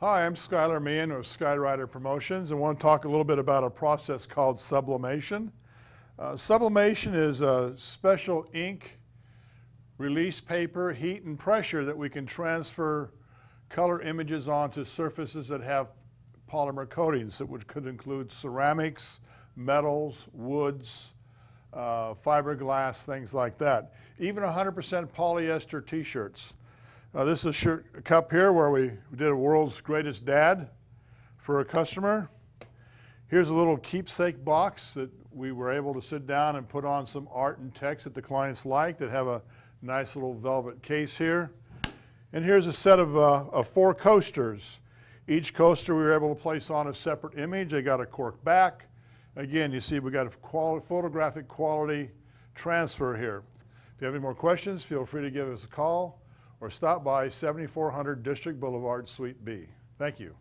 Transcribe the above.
Hi, I'm Skylar Meehan of Sky Writer Promotions. And I want to talk a little bit about a process called sublimation. Uh, sublimation is a special ink release paper, heat and pressure that we can transfer color images onto surfaces that have polymer coatings that would, could include ceramics, metals, woods, uh, fiberglass, things like that. Even 100% polyester t-shirts. Uh, this is a, shirt, cup here where we did a world's greatest dad for a customer. Here's a little keepsake box that we were able to sit down and put on some art and text that the clients like that have a nice little velvet case here. And here's a set of, uh, of four coasters. Each coaster we were able to place on a separate image. They got a cork back. Again, you see we got a quality, photographic quality transfer here. If you have any more questions, feel free to give us a call or stop by 7400 District Boulevard, Suite B. Thank you.